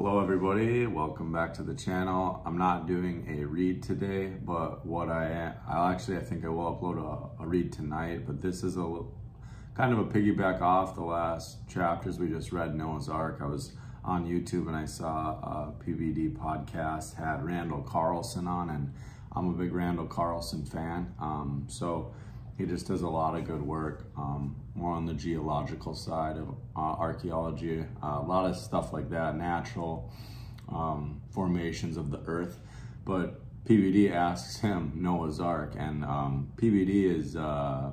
Hello everybody, welcome back to the channel. I'm not doing a read today, but what I I'll actually, I think I will upload a, a read tonight, but this is a kind of a piggyback off the last chapters we just read Noah's Ark. I was on YouTube and I saw a PBD podcast had Randall Carlson on and I'm a big Randall Carlson fan. Um, so he just does a lot of good work, um, more on the geological side of uh, archaeology, uh, a lot of stuff like that, natural um, formations of the earth. But PBD asks him Noah's Ark, and um, PBD is uh,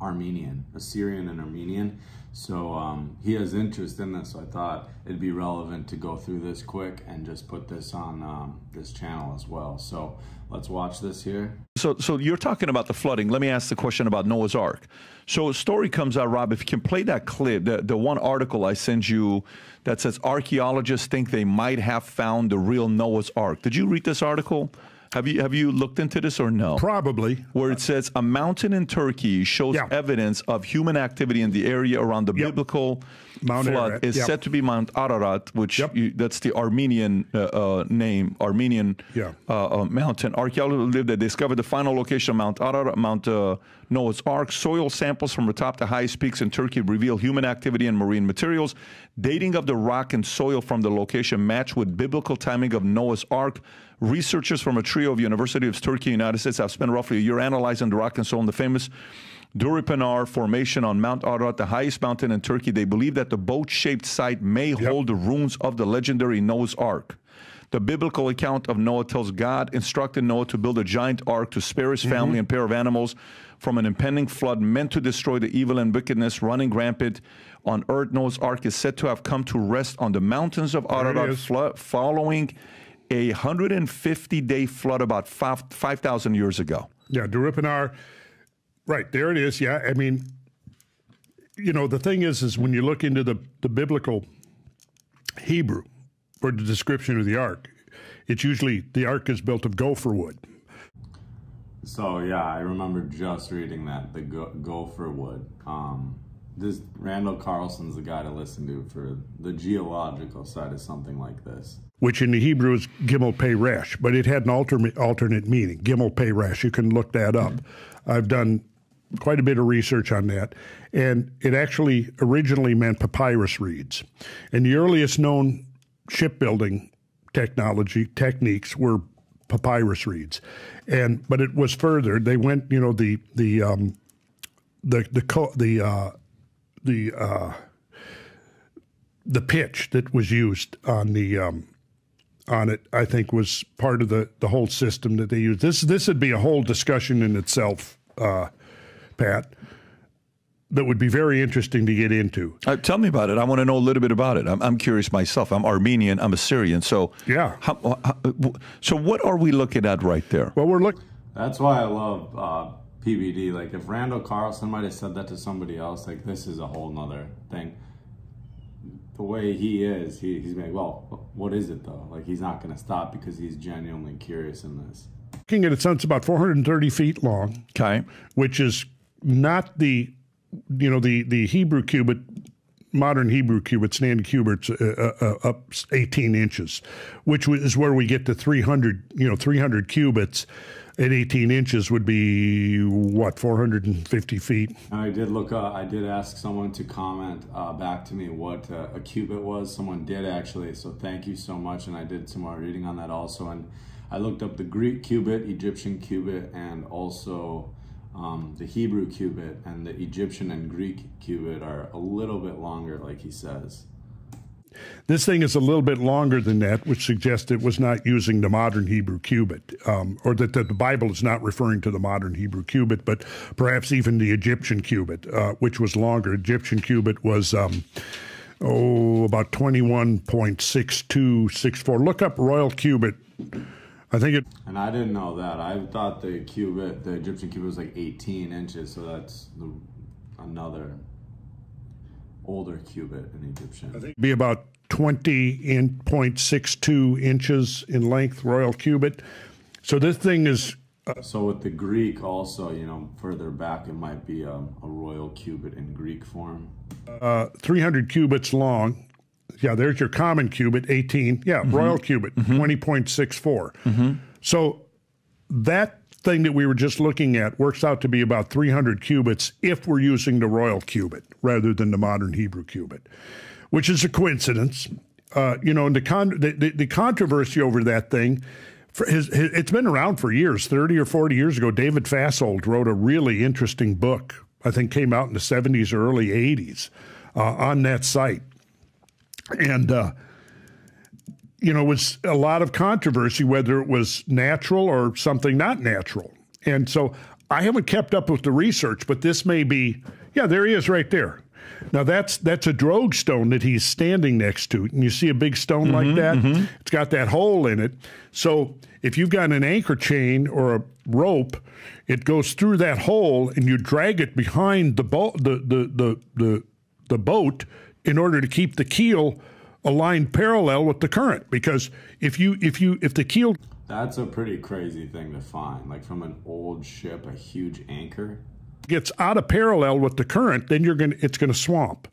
Armenian, Assyrian and Armenian. So um, he has interest in this, so I thought it'd be relevant to go through this quick and just put this on um, this channel as well. So let's watch this here. So, so you're talking about the flooding. Let me ask the question about Noah's Ark. So a story comes out, Rob, if you can play that clip, the, the one article I sent you that says archaeologists think they might have found the real Noah's Ark. Did you read this article? Have you have you looked into this or no? Probably. Where it says a mountain in Turkey shows Yeah. evidence of human activity in the area around the Yep. biblical Mount flood Ararat, is yep. said to be Mount Ararat, which Yep. you, that's the Armenian uh, uh, name, Armenian Yeah. uh, uh, mountain. Archaeologists lived there, discovered the final location of Mount Ararat, Mount uh, Noah's Ark. Soil samples from the top to highest peaks in Turkey reveal human activity and marine materials. Dating of the rock and soil from the location match with biblical timing of Noah's Ark. Researchers from a trio of University of Turkey, United States, have spent roughly a year analyzing the rock and soil in the famous Durupinar Formation on Mount Ararat, the highest mountain in Turkey. They believe that the boat-shaped site may hold the ruins of the legendary Noah's Ark. The biblical account of Noah tells God instructed Noah to build a giant ark to spare his family and pair of animals from an impending flood meant to destroy the evil and wickedness running rampant on earth. Noah's ark is said to have come to rest on the mountains of Ararat following a 150 day flood about 5,000 years ago. Yeah, Durupinar. Right, there it is. Yeah, I mean, you know, the thing is, is when you look into the, the biblical Hebrew for the description of the ark, it's usually the ark is built of gopher wood. So yeah, I remember just reading that the go- gopher wood. Um, this Randall Carlson's the guy to listen to for the geological side of something like this. which in the Hebrew is Gimel Pei Resh, but it had an alternate alternate meaning. Gimel Pei Resh. You can look that up. I've done quite a bit of research on that, and it actually originally meant papyrus reeds. And the earliest known shipbuilding technology techniques were papyrus reeds, and but it was further. They went, you know, the the um, the the co- the uh, the uh, the pitch that was used on the um, on it, I think, was part of the, the whole system that they used. This this would be a whole discussion in itself, uh, Pat. That would be very interesting to get into. Uh, tell me about it. I want to know a little bit about it. I'm, I'm curious myself. I'm Armenian. I'm Assyrian. So Yeah. how, how, so what are we looking at right there? Well, we're looking. That's why I love uh, PBD. Like if Randall Carlson might have said that to somebody else, like this is a whole nother thing. The way he is, he, he's like, well, what is it though? Like he's not going to stop because he's genuinely curious in this. Looking at it, so it's about 430 feet long, Okay. which is not the, you know, the the Hebrew cubit, modern Hebrew cubit, standard cubits uh, uh, up 18 inches, which is where we get to 300, you know, 300 cubits at 18 inches would be what 450 feet. I did look. Uh, I did ask someone to comment uh, back to me what uh, a cubit was. Someone did actually. So thank you so much. And I did some more reading on that also. And I looked up the Greek cubit, Egyptian cubit, and also um, the Hebrew cubit. And the Egyptian and Greek cubit are a little bit longer, like he says. This thing is a little bit longer than that, which suggests it was not using the modern Hebrew cubit, um, or that, the Bible is not referring to the modern Hebrew cubit, but perhaps even the Egyptian cubit, uh, which was longer. Egyptian cubit was, um, oh, about 21.6264. Look up royal cubit. I think it, And I didn't know that. I thought the cubit, the Egyptian cubit, was like 18 inches. So that's the, another older cubit in Egyptian. be about 20.62 inches in length, royal cubit. So this thing is So with the Greek also, you know, further back, it might be um, a royal cubit in Greek form. uh, 300 cubits long yeah, there's your common cubit, 18. Yeah, Mm-hmm. royal cubit, 20.64. So that thing that we were just looking at works out to be about 300 cubits if we're using the royal cubit rather than the modern Hebrew cubit, which is a coincidence. Uh, you know, and the, con- the, the, the controversy over that thing, his, his, it's been around for years. 30 or 40 years ago, David Fasold wrote a really interesting book, I think came out in the 70s or early 80s uh, on that site. And, uh, you know, it was a lot of controversy whether it was natural or something not natural. And so I haven't kept up with the research, but this may be, yeah, there he is right there. Now that's that's a drogue stone that he's standing next to, and you see a big stone like mm-hmm, that. Mm-hmm. It's got that hole in it. So if you've got an anchor chain or a rope, it goes through that hole, and you drag it behind the boat, the the the the, the boat, in order to keep the keel aligned parallel with the current. Because if you if you if the keel That's a pretty crazy thing to find. Like from an old ship, a huge anchor. gets out of parallel with the current, then you're going to it's going to swamp.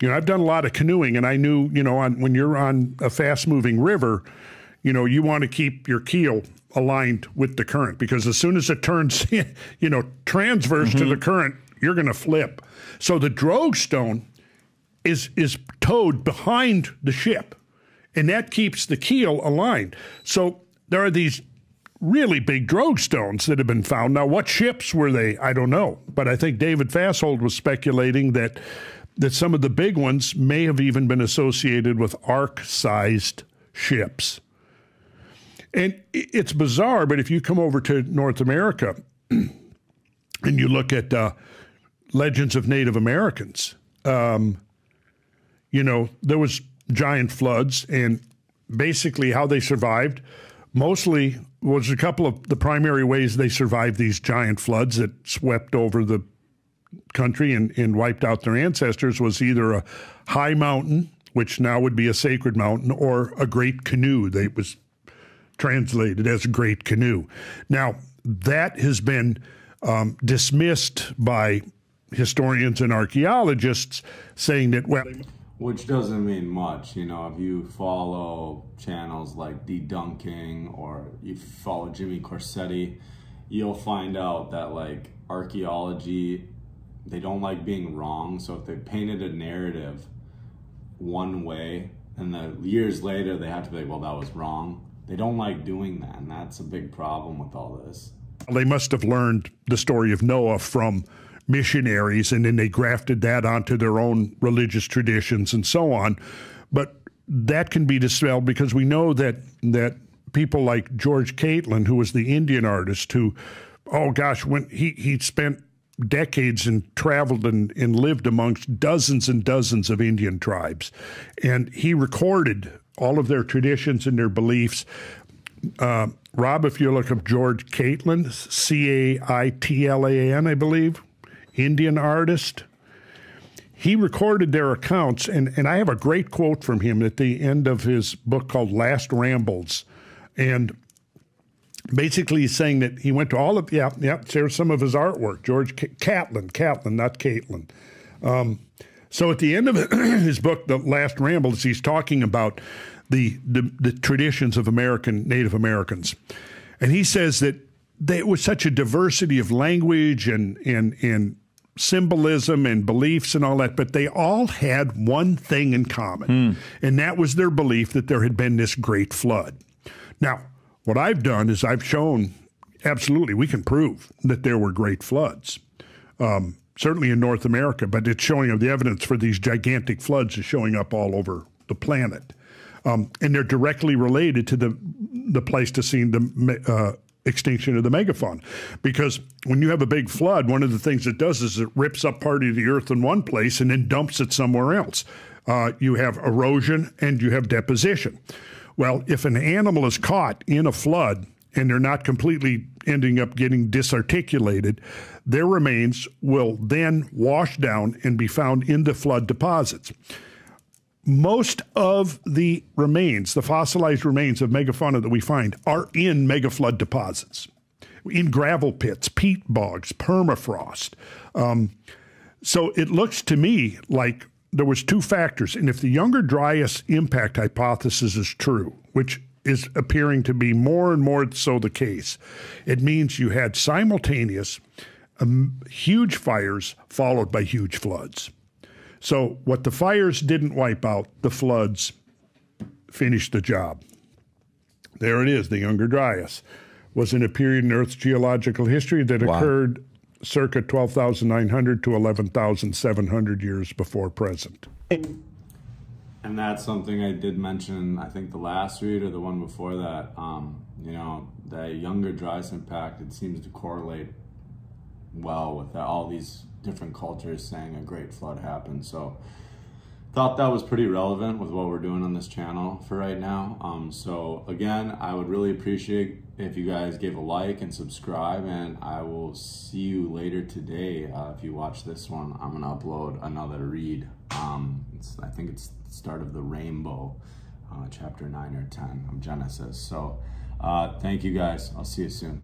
You know, I've done a lot of canoeing, and I knew, you know, on when you're on a fast moving river, you know, you want to keep your keel aligned with the current because as soon as it turns, you know, transverse to the mm-hmm. current, you're going to flip. So the drogue stone is is towed behind the ship, and that keeps the keel aligned. So there are these really big drogue stones that have been found. Now, what ships were they? I don't know, but I think David Fasold was speculating that that some of the big ones may have even been associated with ark-sized ships. And it's bizarre, but if you come over to North America and you look at uh, legends of Native Americans, um, you know, there was giant floods and basically how they survived mostly was a couple of the primary ways they survived these giant floods that swept over the country and, and wiped out their ancestors was either a high mountain, which now would be a sacred mountain, or a great canoe. They was translated as a great canoe. Now that has been um, dismissed by historians and archaeologists, saying that well. Which doesn't mean much, you know, if you follow channels like Debunking or you follow Jimmy Corsetti, you'll find out that like archaeology, they don't like being wrong. So if they painted a narrative one way and then years later they have to be like, well, that was wrong. They don't like doing that. And that's a big problem with all this. They must have learned the story of Noah from missionaries and then they grafted that onto their own religious traditions and so on. But that can be dispelled because we know that that people like George Catlin, who was the Indian artist who, oh gosh, when he, he spent decades and traveled and, and lived amongst dozens and dozens of Indian tribes. And he recorded all of their traditions and their beliefs. Uh, Rob, if you look up George Catlin, C A I T L A N, I believe, Indian artist. He recorded their accounts, and, and I have a great quote from him at the end of his book called Last Rambles. And basically he's saying that he went to all of, yeah, yeah, there's some of his artwork, George Catlin, Catlin, not Caitlin. Um, so at the end of his book, The Last Rambles, he's talking about the, the, the traditions of American Native Americans. And he says that there was such a diversity of language and, and, and symbolism and beliefs and all that, but they all had one thing in common, and that was their belief that there had been this great flood. Now, what I've done is I've shown absolutely we can prove that there were great floods. Um, certainly in North America, but it's showing up the evidence for these gigantic floods is showing up all over the planet. Um, and they're directly related to the the Pleistocene, the uh, extinction of the megafauna. Because when you have a big flood, one of the things it does is it rips up part of the earth in one place and then dumps it somewhere else. Uh, you have erosion and you have deposition. Well, if an animal is caught in a flood and they're not completely ending up getting disarticulated, their remains will then wash down and be found in the flood deposits. Most of the remains, the fossilized remains of megafauna that we find, are in megaflood deposits, in gravel pits, peat bogs, permafrost. Um, so it looks to me like there was two factors, and if the Younger Dryas impact hypothesis is true, which is appearing to be more and more so the case, it means you had simultaneous um, huge fires followed by huge floods. So what the fires didn't wipe out, the floods finished the job. There it is, the Younger Dryas was in a period in Earth's geological history that wow. occurred circa 12,900 to 11,700 years before present. And that's something I did mention, I think the last read or the one before that. Um, you know, the younger Dryas impact, it seems to correlate well with all these different cultures saying a great flood happened. So thought that was pretty relevant with what we're doing on this channel for right now. Um, so again, I would really appreciate if you guys gave a like and subscribe and I will see you later today. Uh, if you watch this one, I'm gonna upload another read. Um, I think it's the start of the rainbow, uh, chapter nine or 10 of Genesis. So uh, thank you guys. I'll see you soon.